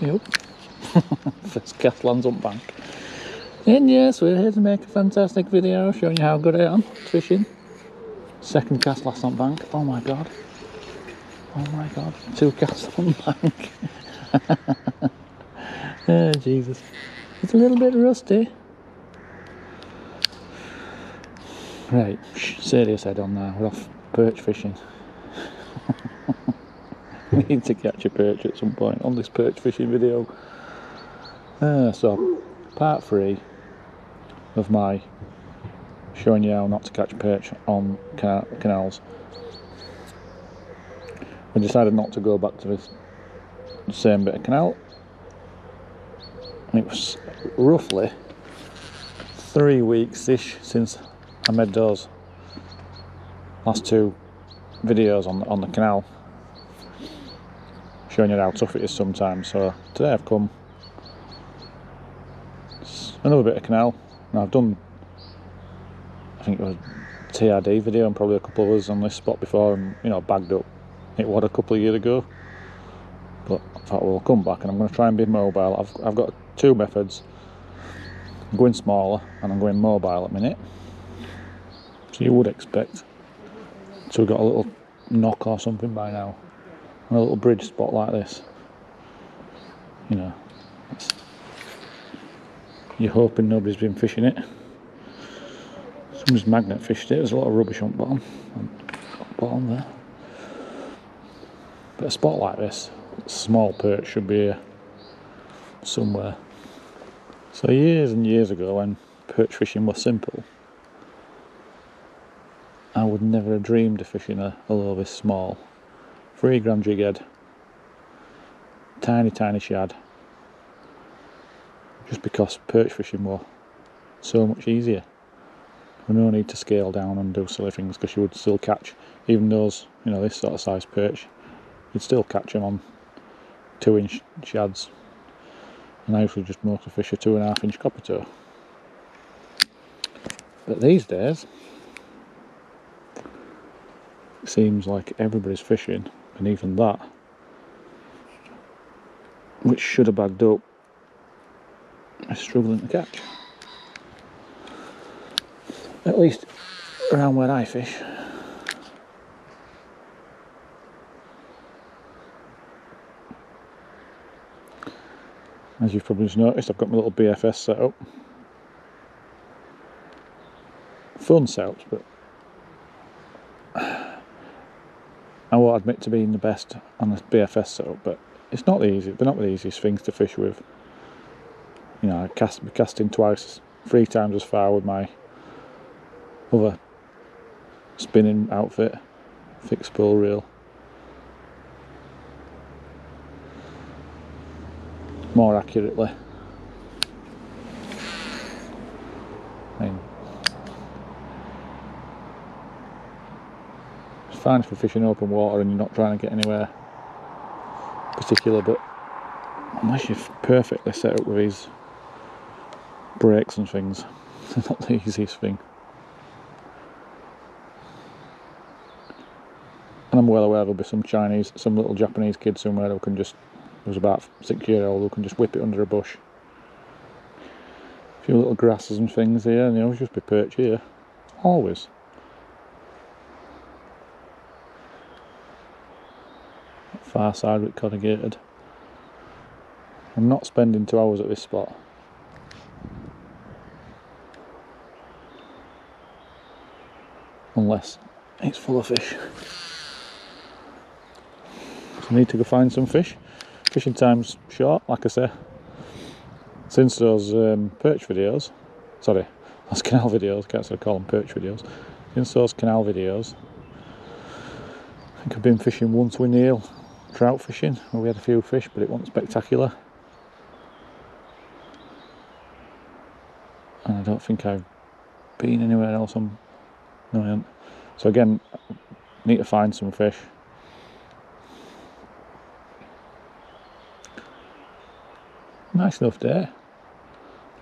Yep. First cast lands on bank. And yes, we're here to make a fantastic video showing you how good I am fishing. Second cast last on bank. Oh my god. Oh my god. Two casts on bank. oh Jesus. It's a little bit rusty. Right, serious head on now. We're off perch fishing. we need to catch a perch at some point on this perch fishing video. Uh, so, part three of my showing you how not to catch perch on canals. I decided not to go back to this same bit of canal. And it was roughly three weeks-ish since I made those last two videos on, on the canal showing you how tough it is sometimes. So today I've come another bit of canal. Now I've done I think it was TRD video and probably a couple of others on this spot before and you know bagged up it was a couple of years ago. But I thought well come back and I'm going to try and be mobile. I've, I've got two methods. I'm going smaller and I'm going mobile at the minute. So you would expect to have got a little knock or something by now. A little bridge spot like this. You know, you're hoping nobody's been fishing it. Someone's magnet fished it, there's a lot of rubbish on bottom. On bottom there. But a spot like this, small perch should be here somewhere. So years and years ago when perch fishing was simple, I would never have dreamed of fishing a, a lure this small. Three gram jig head, tiny, tiny shad. Just because perch fishing was so much easier. No need to scale down and do silly things because you would still catch, even those, you know, this sort of size perch, you'd still catch them on two inch shads. And I usually just motor fish a two and a half inch Kopyto. But these days, it seems like everybody's fishing, and even that, which should have bagged up, is struggling to catch. At least around where I fish. As you've probably just noticed, I've got my little BFS set up. Fun setups, but Admit to being the best on this BFS setup, but it's not the easy. They're not the easiest things to fish with. You know, I cast casting twice, three times as far with my other spinning outfit, fixed spool reel. More accurately. I mean, fine you're fishing open water and you're not trying to get anywhere particular, but unless you're perfectly set up with these brakes and things, it's not the easiest thing. And I'm well aware there'll be some Chinese, some little Japanese kid somewhere who can just, who's about six year old, who can just whip it under a bush. A few little grasses and things here, and you know, just be perch here. Always. Far side with corrugated. I'm not spending two hours at this spot. Unless it's full of fish. So I need to go find some fish. Fishing time's short, like I say. Since those um, perch videos, sorry, those canal videos, can't sort of call them perch videos. Since those canal videos, I think I've been fishing once with Neil trout fishing. Where we had a few fish but it wasn't spectacular. And I don't think I've been anywhere else on no so again need to find some fish. Nice enough day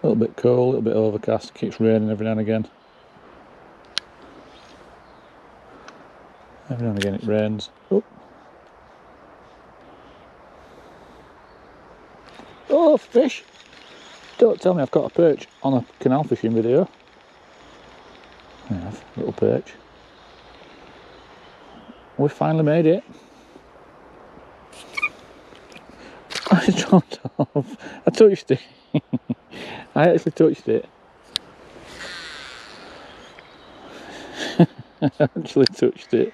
a little bit cool, a little bit overcast, keeps raining every now and again. Every now and again it rains. Oh. Fish! Don't tell me I've got a perch on a canal fishing video. Little perch. We finally made it. I dropped off. I touched it. I actually touched it. I actually touched it.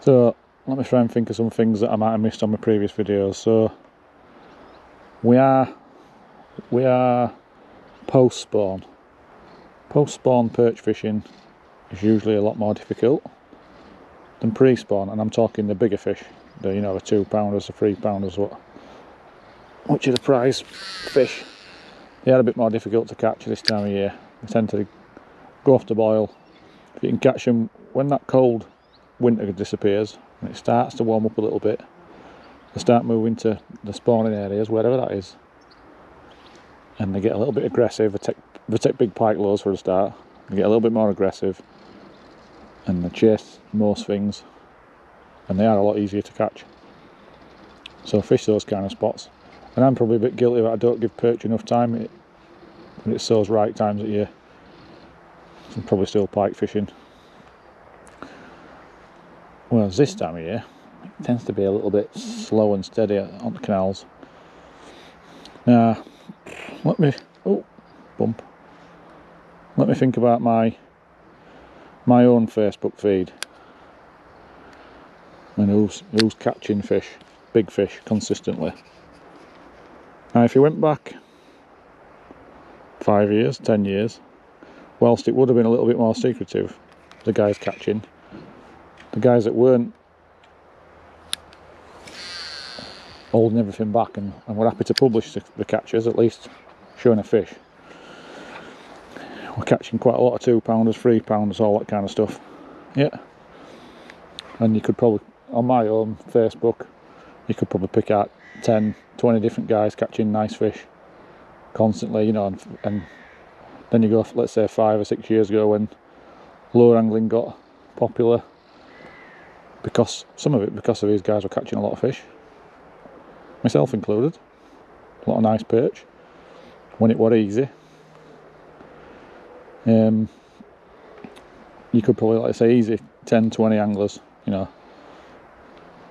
So let me try and think of some things that I might have missed on my previous videos. So we are we are post spawn. Post spawn perch fishing is usually a lot more difficult than pre spawn, and I'm talking the bigger fish, the you know the two pounders, the three pounders, what which are the prize fish. They are a bit more difficult to catch this time of year. They tend to go off the boil. If you can catch them when that cold winter disappears and it starts to warm up a little bit, they start moving to the spawning areas, wherever that is, and they get a little bit aggressive. They take, they take big pike lures for a start. They get a little bit more aggressive, and they chase most things, and they are a lot easier to catch. So fish those kind of spots. And I'm probably a bit guilty that I don't give perch enough time when it's those right times of year. I'm probably still pike fishing. Whereas this time of year, it tends to be a little bit slow and steady on the canals. Now, let me, oh, bump. Let me think about my my own Facebook feed and who's who's catching fish, big fish, consistently. Now, if you went back five years, ten years, whilst it would have been a little bit more secretive, the guys catching, the guys that weren't holding everything back and, and were happy to publish the, the catches, at least showing a fish. We're catching quite a lot of two pounders, three pounders, all that kind of stuff. Yeah. And you could probably, on my own Facebook, you could probably pick out 10, 20 different guys catching nice fish constantly, you know, and, and then you go, let's say, five or six years ago when lure angling got popular, because some of it because of these guys were catching a lot of fish, myself included, a lot of nice perch when it were easy. Um, you could probably, like I say, easy 10, 20 anglers, you know,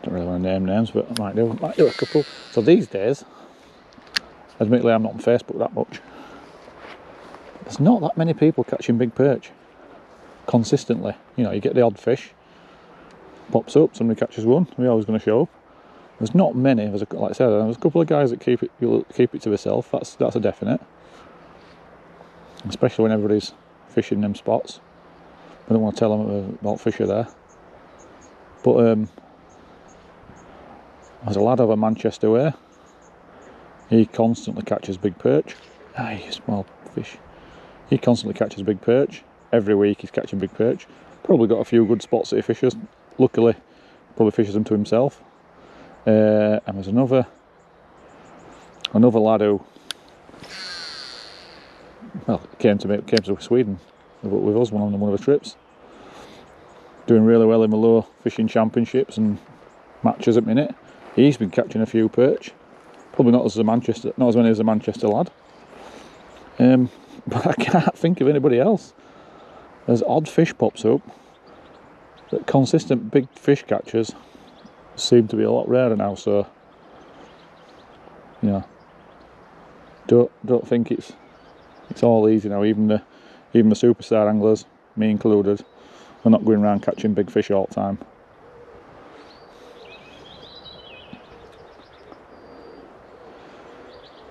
don't really want to name names, but I might do, might do a couple. So these days, admittedly, I'm not on Facebook that much. There's not that many people catching big perch consistently. You know, you get the odd fish, pops up, somebody catches one, we're always going to show up. There's not many. There's a, like I said, there's a couple of guys that keep it keep it to themselves. That's that's a definite. Especially when everybody's fishing them spots. I don't want to tell them about fish are there. But um, there's a lad over Manchester way. He constantly catches big perch. Aye, small fish. He constantly catches big perch. Every week he's catching big perch. Probably got a few good spots that he fishes. Luckily, probably fishes them to himself. Uh, and there's another another lad who well came to me came to Sweden with us one on one of the trips. Doing really well in the lure fishing championships and matches at minute. He's been catching a few perch. Probably not as a Manchester, not as many as a Manchester lad. Um, but I can't think of anybody else. There's odd fish pops up, that consistent big fish catchers seem to be a lot rarer now. So, know, don't don't think it's it's all easy now. Even the even the superstar anglers, me included, are not going around catching big fish all the time.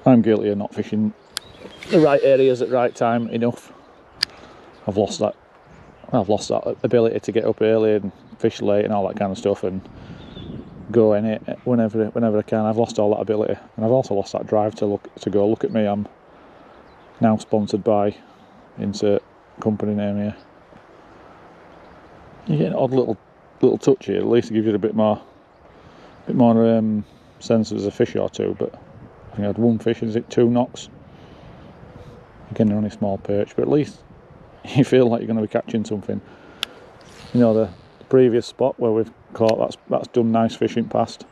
I'm guilty of not fishing the right areas at the right time enough. I've lost that. I've lost that ability to get up early and fish late and all that kind of stuff and go in it whenever whenever I can. I've lost all that ability and I've also lost that drive to look to go. Look at me, I'm now sponsored by insert company name here. You get an odd little little touch here. At least it gives you a bit more, bit more um, sense as a fish or two. But I think I had one fish, is it two knocks? Again, they're only small perch, but at least you feel like you're going to be catching something. You know, the, the previous spot where we've caught, that's, that's done nice fishing past.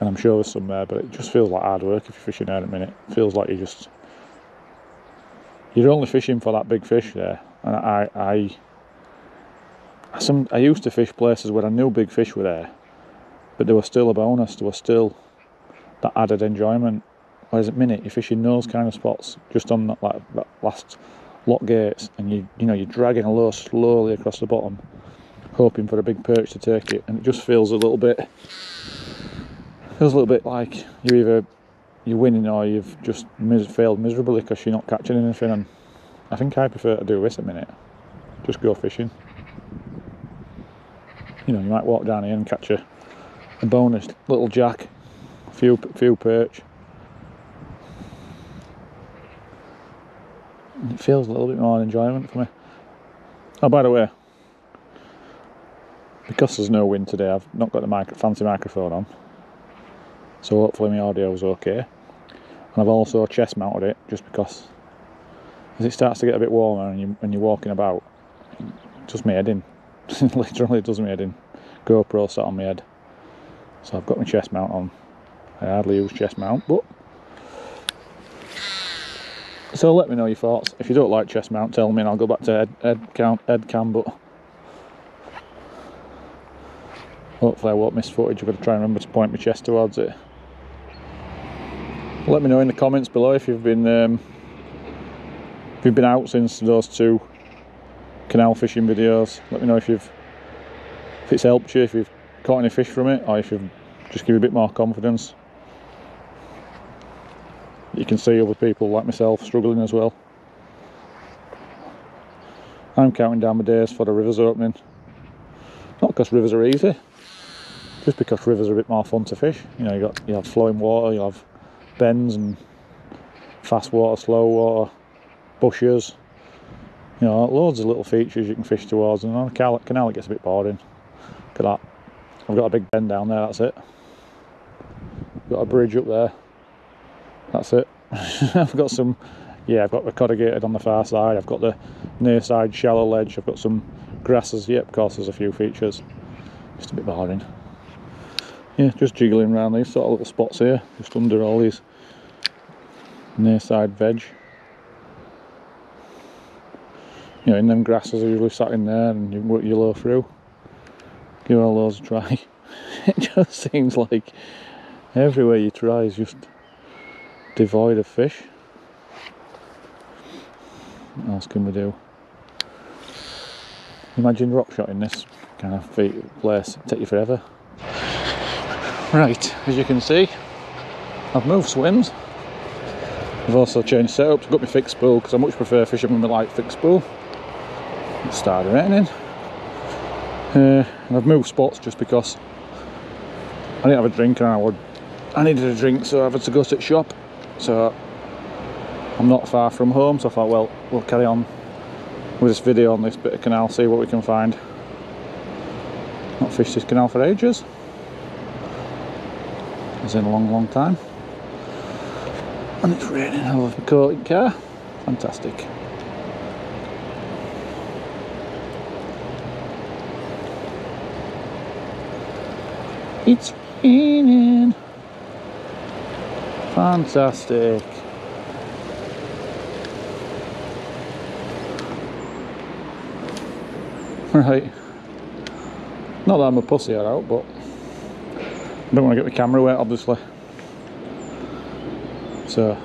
and I'm sure there's some there, but it just feels like hard work if you're fishing there at a minute. It feels like you just you're only fishing for that big fish there, and I I some I used to fish places where I knew big fish were there, but there was still a bonus. There was still that added enjoyment. Whereas at minute you're fishing those kind of spots just on that, like that last lock gates, and you you know you're dragging a lure slowly across the bottom, hoping for a big perch to take it, and it just feels a little bit feels a little bit like you're either you're winning or you've just mis- failed miserably because you're not catching anything. And I think I prefer to do this at minute. Just go fishing. You know, you might walk down here and catch a, a bonus little jack, few few perch. It feels a little bit more enjoyment for me. Oh, by the way, because there's no wind today, I've not got the fancy microphone on. So hopefully my audio is okay. And I've also chest mounted it just because as it starts to get a bit warmer and, you, and you're walking about it does my head in. Literally does my head in. GoPro sat on my head. So I've got my chest mount on. I hardly use chest mount but so let me know your thoughts if you don't like chest mount tell me and I'll go back to head, head, cam, head cam but hopefully I won't miss footage I've got to try and remember to point my chest towards it let me know in the comments below if you've been um, if you've been out since those two canal fishing videos. Let me know if you've if it's helped you, if you've caught any fish from it, or if you've just give you a bit more confidence. You can see other people like myself struggling as well. I'm counting down my days for the rivers opening. Not because rivers are easy, just because rivers are a bit more fun to fish. You know, you got you have flowing water, you have bends and fast water, slow water, bushes. You know, loads of little features you can fish towards, and on a canal it gets a bit boring. Look at that. I've got a big bend down there, that's it. Got a bridge up there. That's it. I've got some, yeah, I've got the corrugated on the far side. I've got the near side shallow ledge. I've got some grasses. Yep, of course, there's a few features. Just a bit boring yeah, just jiggling around these sort of little spots here, just under all these near side veg. You know, in them grasses are usually sat in there and you work your lure through. Give all those a try. it just seems like everywhere you try is just devoid of fish. What else can we do? Imagine rock shot in this kind of place, It'd take you forever. Right, as you can see, I've moved swims. I've also changed setups, got my fixed spool because I much prefer fishing with my light fixed spool. It started raining. Uh, and I've moved spots just because I didn't have a drink and I would I needed a drink so I had to go to the shop. So I'm not far from home so I thought well we'll carry on with this video on this bit of canal, see what we can find. Not fished this canal for ages as in a long, long time. And it's raining all over the coating car. Fantastic. It's raining. Fantastic. Right. Not that I'm a pussy out, but I don't want to get the camera wet obviously so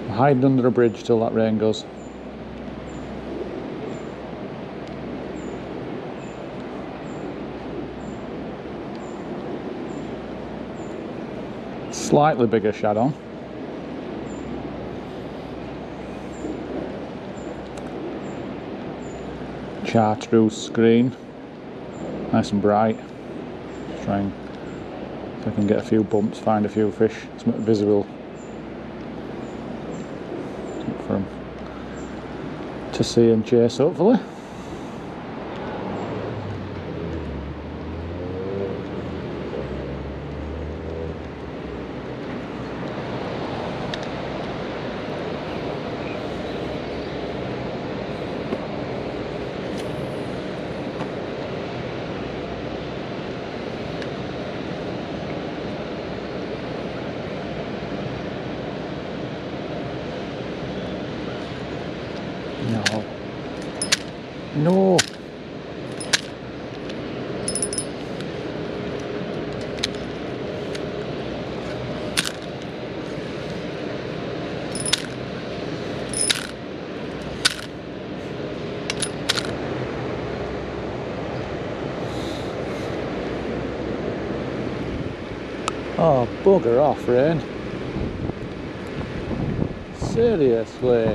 I'm hiding under a bridge till that rain goes slightly bigger shadow chartreuse screen, nice and bright. Try and if I can get a few bumps, find a few fish, something visible. For them to see and chase hopefully. Oh, bugger off, Rain. Seriously.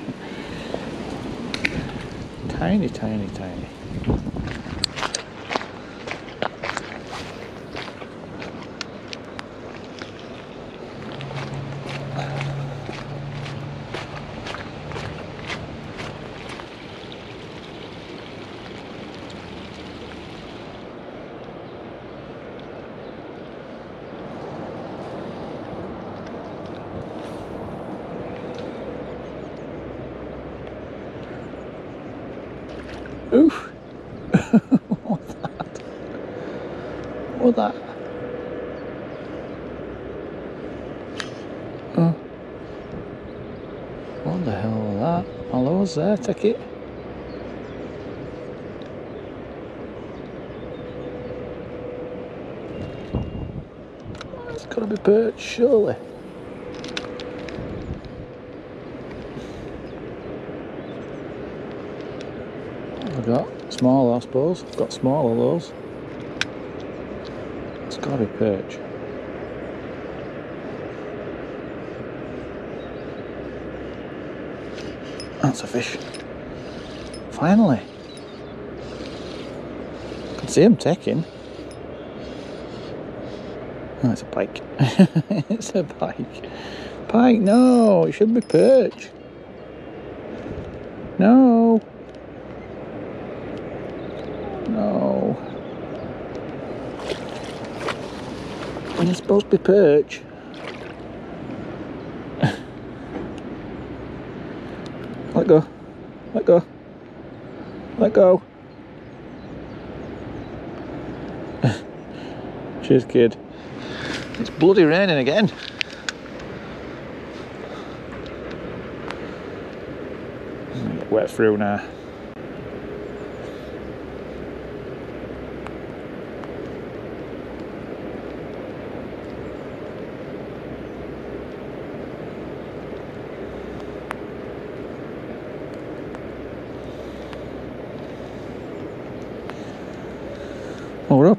is there? Take it. It's got to be perch, surely. I've got smaller, I suppose. I've got smaller those. It's got to be perch. That's a fish. Finally. I can see him taking. Oh, it's a pike. it's a pike. Pike, no, it should be perch. No. No. When it's supposed to be perch. Let go. Let go. Let go. Cheers, kid. It's bloody raining again. Wet through now.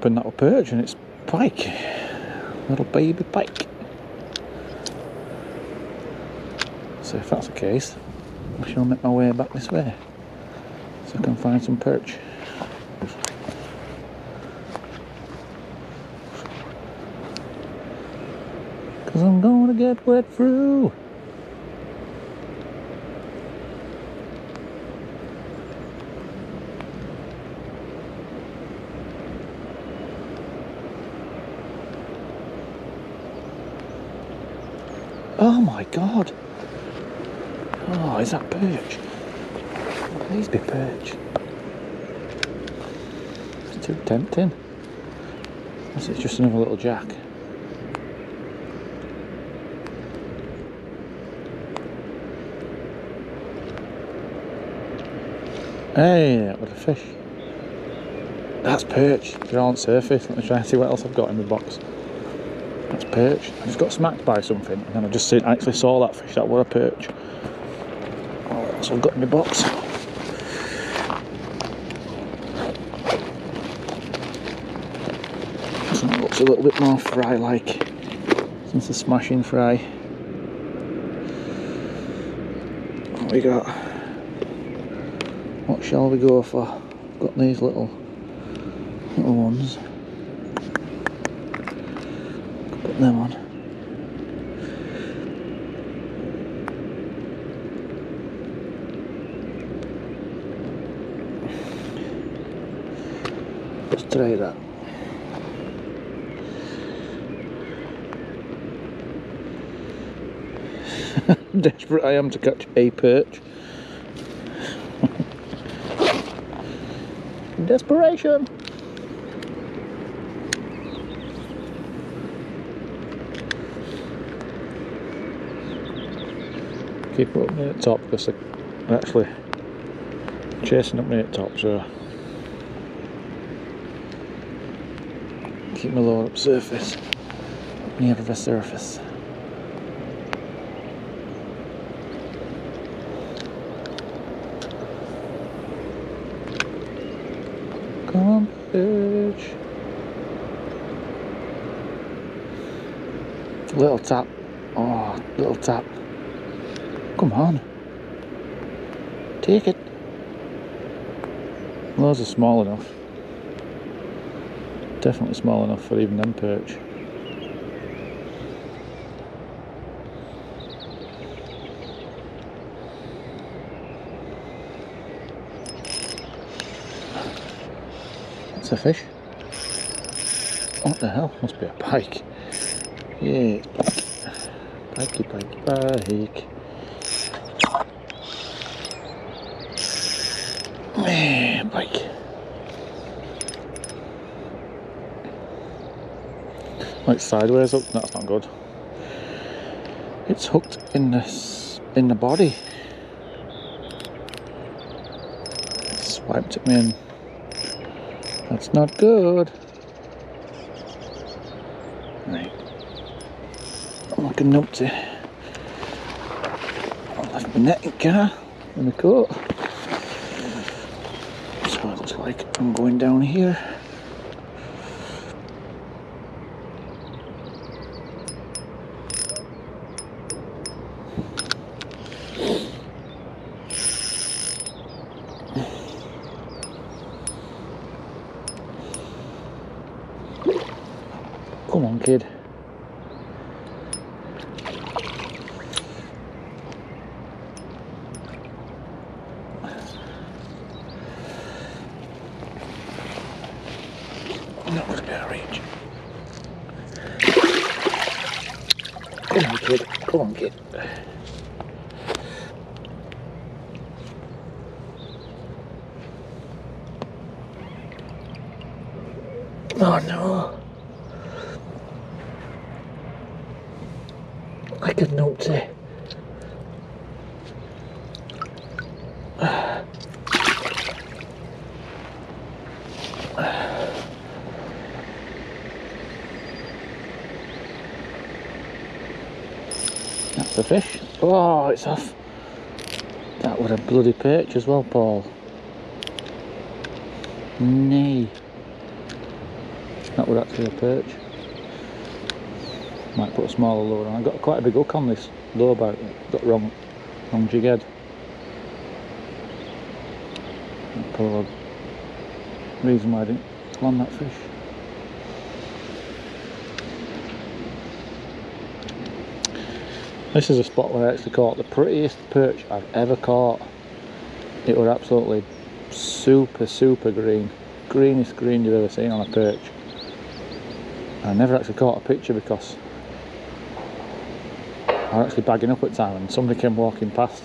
Well, that'll perch and it's pike. Little baby pike. So if that's the case, I shall make my way back this way. So I can find some perch. Cause I'm gonna get wet through. Oh my god. Oh, is that perch? Please be perch. It's too tempting. Unless it's just another little jack. Hey, what a fish. That's perch. They're on surface. Let me try and see what else I've got in the box. Perch. I just got smacked by something and then I just seen, I actually saw that fish. That was a perch. Else I've got my box? Looks a little bit more fry-like. Since the smashing fry. What we got? What shall we go for? Got these little ones. Put them on. Let's try that. Desperate I am to catch a perch. Desperation! Keep up near the top because they're actually chasing up near the top so keep my lower up surface near the surface. Come on, bitch. Little tap. Oh, little tap. Come on. Take it. Those are small enough. Definitely small enough for even them perch. That's a fish. What the hell? Must be a pike. Yeah. Pikey, pikey, pike. Eh, pike. Like sideways up, that's not good. It's hooked in the in the body. Swiped it in. That's not good. Right. A numpty. I left my net in car in the coat. So it looks like I'm going down here. Come on, kid. Not gonna be out of reach. Come on, kid. Come on, kid. Oh no. I could not say. That's the fish. Oh, it's off. That was a bloody perch as well, Paul. Nay. That would actually a perch. Might put a smaller lure on. I got quite a big hook on this lure bar. Got wrong, wrong jig head. Probably reason why I didn't land that fish. This is a spot where I actually caught the prettiest perch I've ever caught. It was absolutely super, super green. Greenest green you've ever seen on a perch. I never actually caught a picture because I was actually bagging up at time and somebody came walking past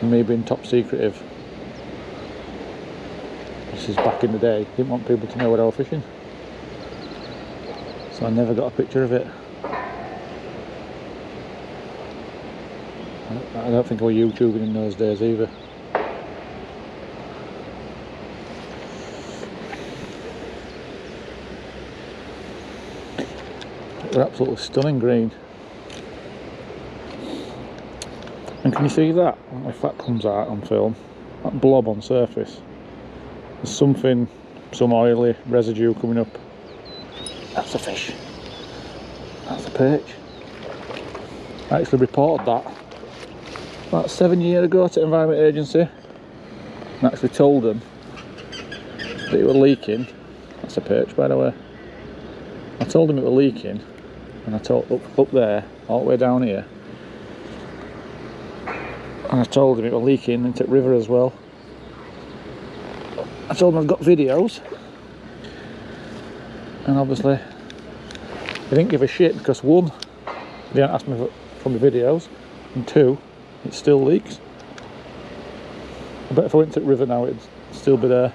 and me being top secretive. This is back in the day, didn't want people to know what I was fishing. So I never got a picture of it. I don't think we're YouTubing in those days either. They're absolutely stunning green. And can you see that? If that comes out on film, that blob on surface, there's something, some oily residue coming up. That's a fish. That's a perch. I actually reported that about seven years ago to Environment Agency and actually told them that it was leaking. That's a perch by the way. I told them it was leaking and I told up, up there, all the way down here. And I told them it was leaking into the river as well. I told them I've got videos. And obviously they didn't give a shit because one, they didn't ask me for, for my videos, and two, it still leaks. I bet if I went to the river now it'd still be there.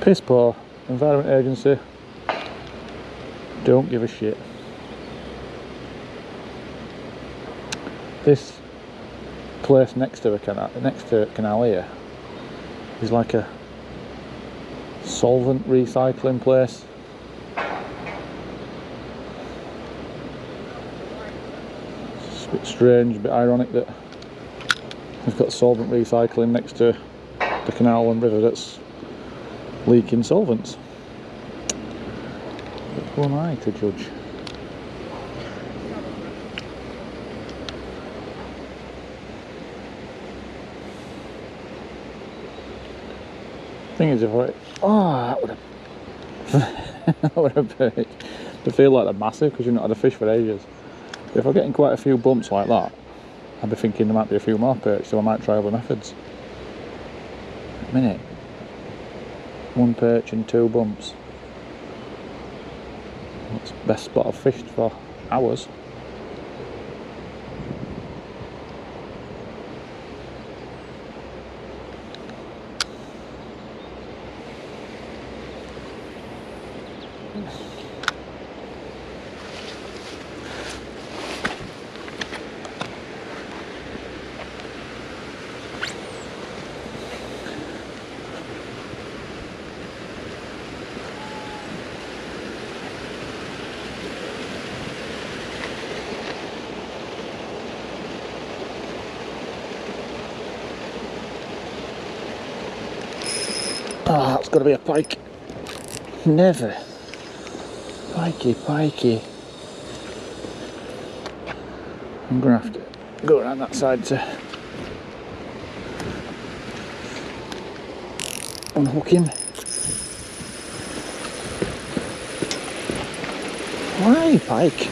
Piss poor. Environment Agency don't give a shit. This place next to the canal, next to canal here, is like a solvent recycling place. A bit strange, a bit ironic that we've got solvent recycling next to the canal and river that's leaking solvents. But who am I to judge? Thing is, if I oh, that would have that would have been. They feel like they're massive because you've not had a fish for ages. If I'm getting quite a few bumps like that, I'd be thinking there might be a few more perch, so I might try other methods. A minute. One perch and two bumps. That's the best spot I've fished for hours. Oh, that's got to be a pike. Never. Pikey, pikey. I'm going to have to go around that side to unhook him. Why, pike?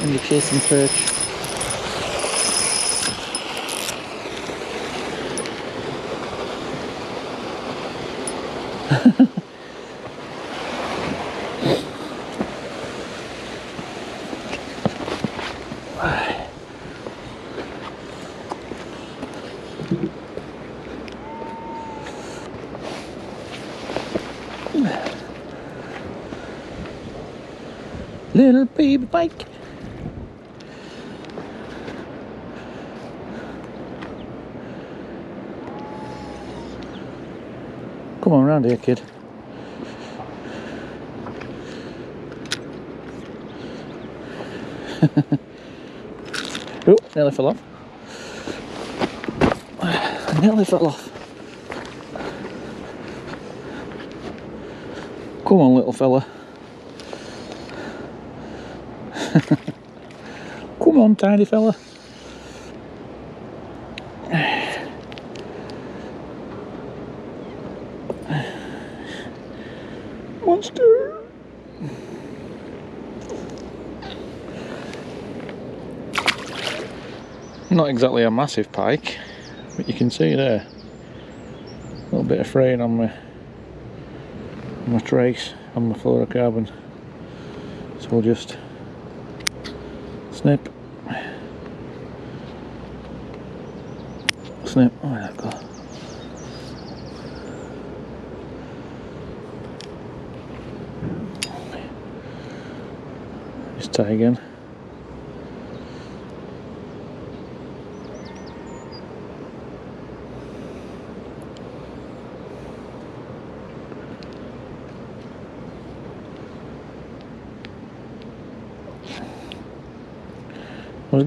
When you're chasing perch. Baby bike. Come on round here, kid. oh, nearly fell off. Nearly fell off. Come on, little fella. Come on, tiny fella. Monster. Not exactly a massive pike, but you can see there a little bit of fraying on my on my trace on my fluorocarbon. So we'll just snip, snip. Oh, go? Just tie again.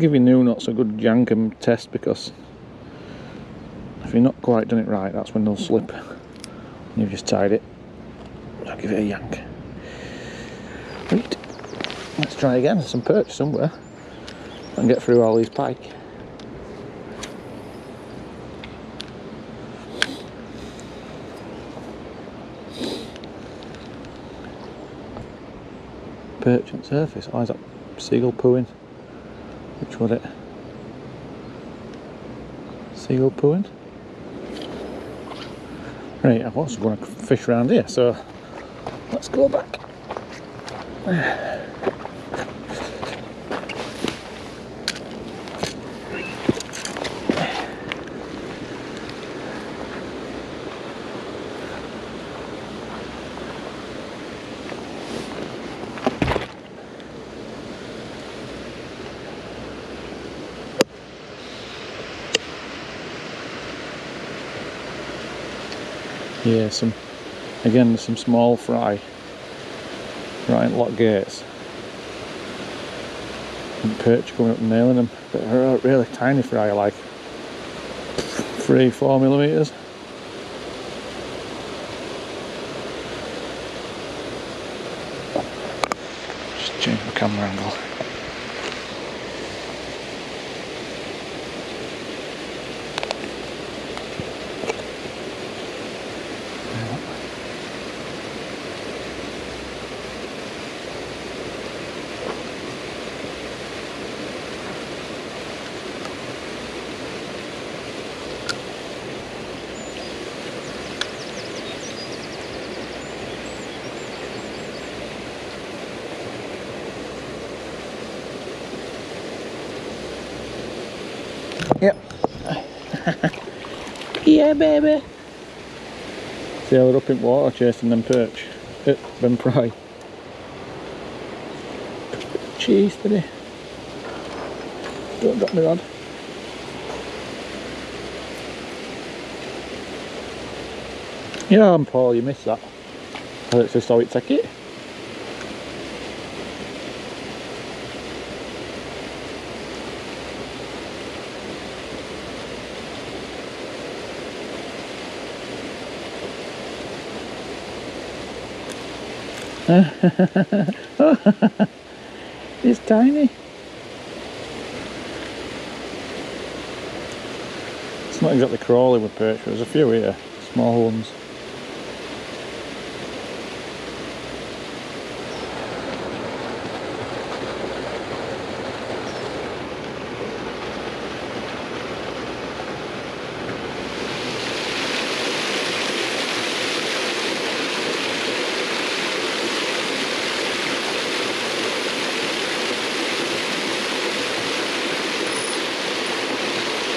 Giving new nuts a good yank and test because if you're not quite done it right, that's when they'll slip. You've just tied it. I'll give it a yank. Right. Let's try again. There's some perch somewhere. And get through all these pike. Perch on surface. Oh, is that seagull pooing? Which was it? Seagull pooing? Right, I was going to fish around here, so let's go back. Yeah, some again some small fry right Lock Gates. And perch coming up and nailing them. But they're really tiny fry like three, four millimeters. Just change the camera angle. Yep. yeah, baby. See how they're up in water chasing them perch, uh, them fry. Cheese, buddy. Don't drop me rod. Yeah, I'm Paul, you missed that. That's just how it take it. it's tiny. It's not exactly crawling with perch, there's a few here, small ones.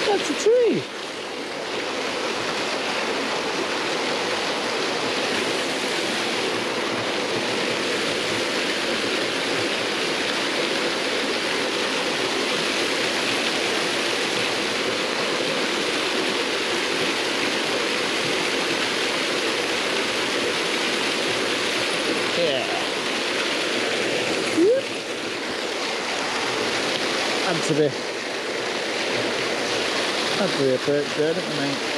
That's a tree. Yeah. Whoop. To be. to the perch there, don't we,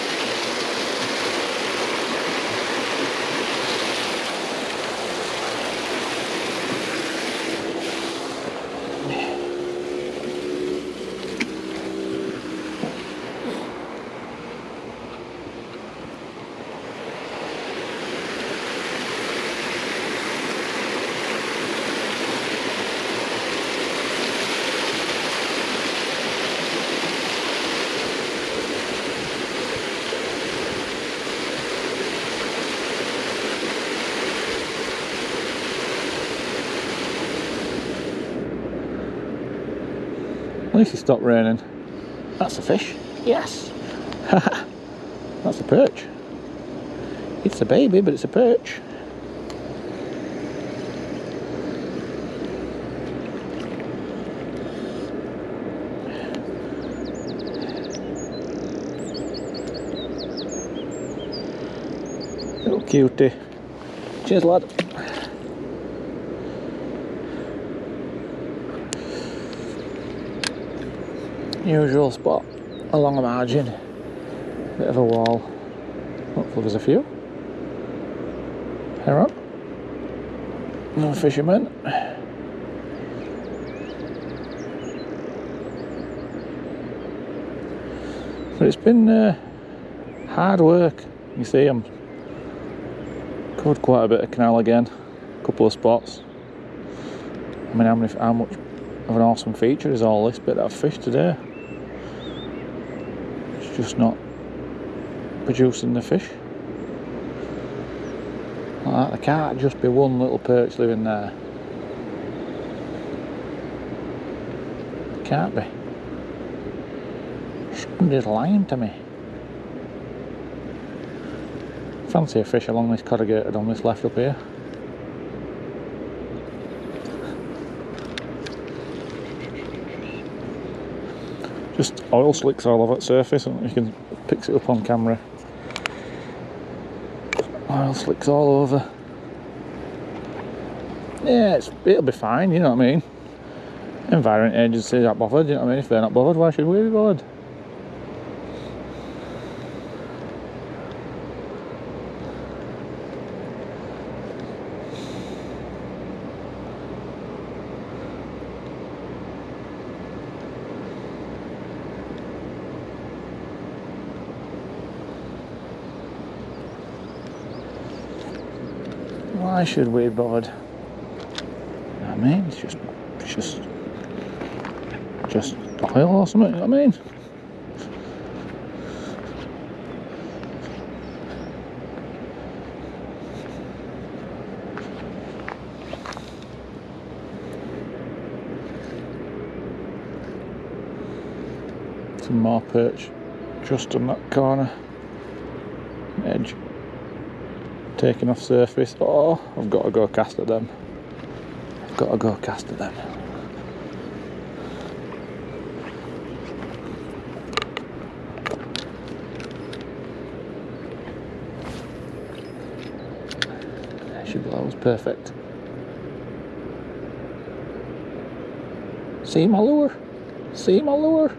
mate? At least it stopped raining. That's a fish. Yes. That's a perch. It's a baby, but it's a perch. Little cutie. Cheers, lad. Usual spot along the margin. Bit of a wall. Hopefully there's a few. Heron. No fishermen. But it's been uh, hard work. You see, I'm covered quite a bit of canal again. A couple of spots. I mean, how, many, how much of an awesome feature is all this bit that I've fished today? Just not producing the fish. Like that. There can't just be one little perch living there. Can't be. Somebody's lying to me. Fancy a fish along this corrugated on this left up here. Just oil slicks all over the surface and you can pick it up on camera. Oil slicks all over. Yeah, it'll be fine, you know what I mean? Environment agencies aren't bothered, you know what I mean? If they're not bothered, why should we be bothered? Why should we be bothered? I mean, it's just, it's just, just oil or something. You know what I mean? Some more perch just on that corner edge taking off surface. Oh, I've got to go cast at them. I've got to go cast at them. She blows perfect. See my lure? See my lure?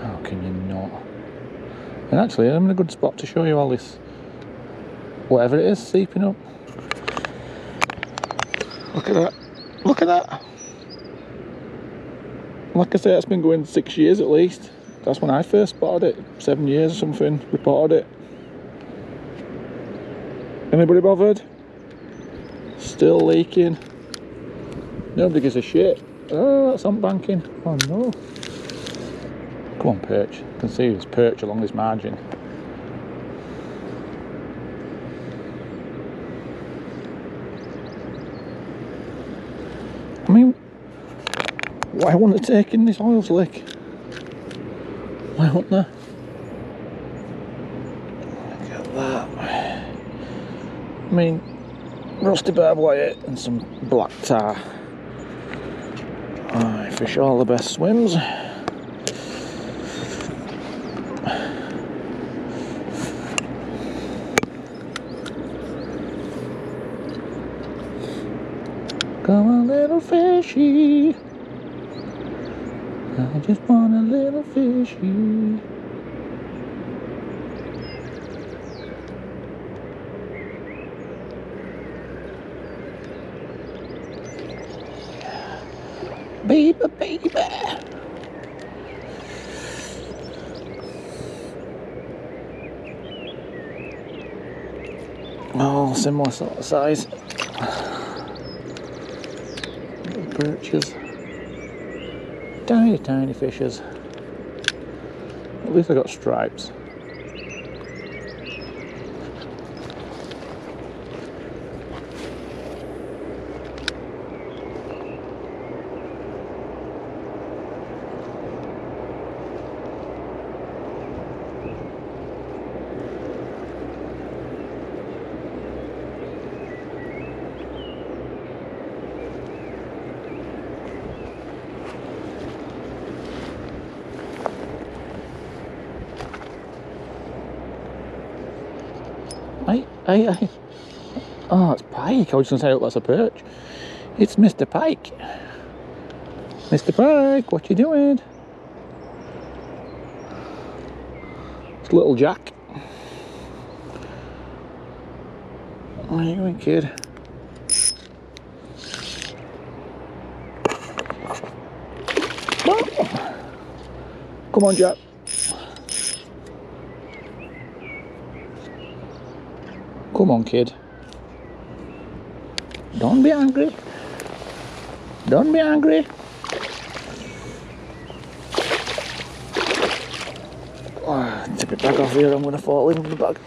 How can you not? And actually, I'm in a good spot to show you all this, whatever it is, seeping up. Look at that. Look at that. Like I say, it's been going six years at least. That's when I first spotted it. Seven years or something, reported it. Anybody bothered? Still leaking. Nobody gives a shit. Oh, that's on banking. Oh no. Come on, perch. You can see there's perch along this margin. I mean, why wouldn't they take in this oil slick? Why wouldn't they? Look at that. I mean, rusty barbed wire and some black tar. I fish all the best swims. Come on, little fishy. I just want a little fishy. Baby, baby. Oh, similar sort of size. Perches. Tiny, tiny fishes. At least I got stripes. I was going to say, oh, that's a perch. It's Mr. Pike. Mr. Pike, what you doing? It's little Jack. Are you doing, kid? Come on, Jack. Come on, kid. Don't be angry. Don't be angry. Oh, tip it back off here, I'm gonna fall in with the bag.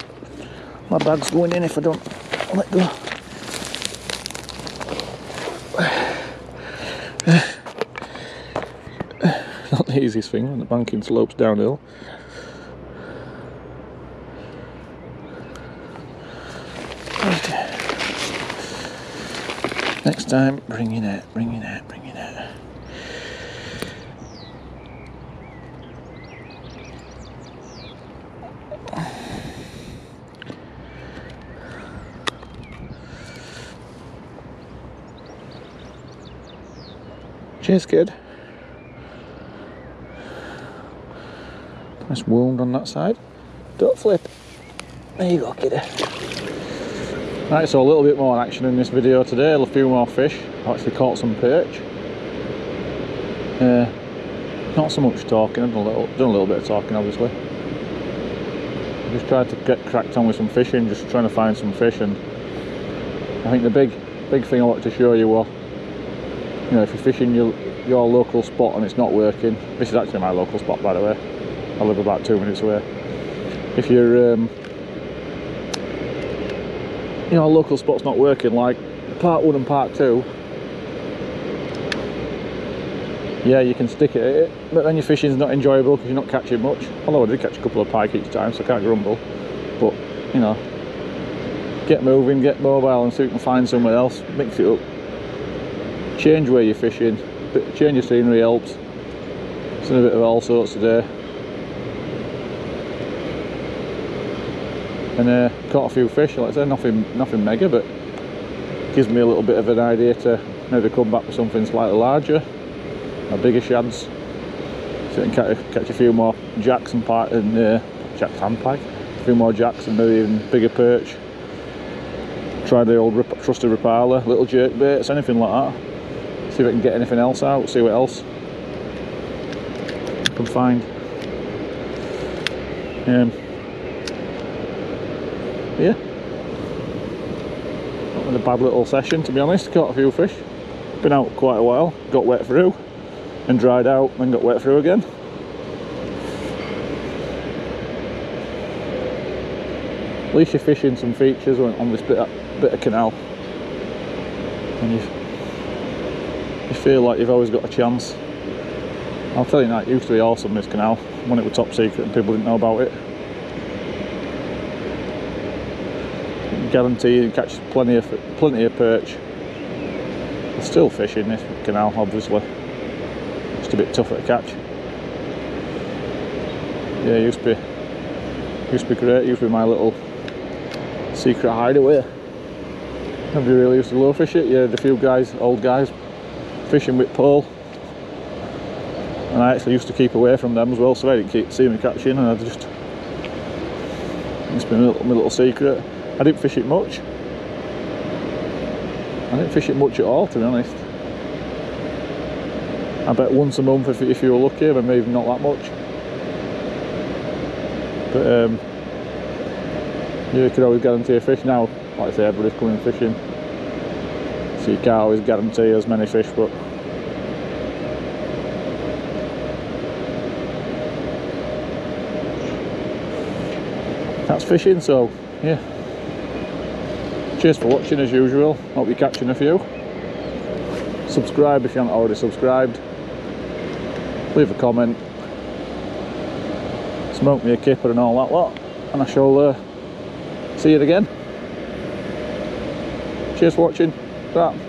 My bag's going in if I don't let go. Not the easiest thing when the banking slopes downhill. Next time, bring your net, bring your net, bring your net. Cheers, kid. Nice wound on that side. Don't flip. There you go, kiddy. Right, so a little bit more action in this video today, a few more fish. I actually caught some perch. Uh, not so much talking, I've done a little, done a little bit of talking obviously. Just tried to get cracked on with some fishing, just trying to find some fish and I think the big big thing I want to show you was, you know, if you're fishing your, your local spot and it's not working, this is actually my local spot by the way, I live about two minutes away. If you're um, you know, local spot's not working, like part one and part two, yeah, you can stick it at it, but then your fishing's not enjoyable because you're not catching much. Although I did catch a couple of pike each time, so I can't grumble. But, you know, get moving, get mobile and see if you can find somewhere else, mix it up. Change where you're fishing, change your scenery helps. It's a bit of all sorts today. and uh, caught a few fish like I said nothing nothing mega but gives me a little bit of an idea to maybe come back with something slightly larger. A bigger shads so can catch, catch a few more jacks and, pike, and uh, jacks and pike a few more jacks and maybe even bigger perch. Try the old rip, trusted Rapala, little jerk baits, anything like that. See if I can get anything else out, see what else I can find. Um, yeah not been a bad little session to be honest. Caught a few fish. Been out quite a while. Got wet through and dried out then got wet through again. At least you're fishing some features on this bit of, bit of canal. And you you feel like you've always got a chance. I'll tell you that it used to be awesome this canal when it was top secret and people didn't know about it guarantee you catch plenty of plenty of perch. There's still fish in this canal, obviously. Just a bit tougher to catch. Yeah, used to be used to be great. Used to be my little secret hideaway. Nobody really used to low fish it. Yeah, the few guys, old guys, fishing with pole. And I actually used to keep away from them as well, so I didn't keep, see me catching, and I just it's been my little secret. I didn't fish it much. I didn't fish it much at all, to be honest. I bet once a month if, if you were lucky, but maybe not that much. But um, you could always guarantee a fish now. Like I say, everybody's coming fishing, so you can't always guarantee as many fish, but that's fishing. So yeah. Cheers for watching as usual. Hope you're catching a few. Subscribe if you haven't already subscribed. Leave a comment. Smoke me a kipper and all that lot. And I shall uh, see you again. Cheers for watching. That.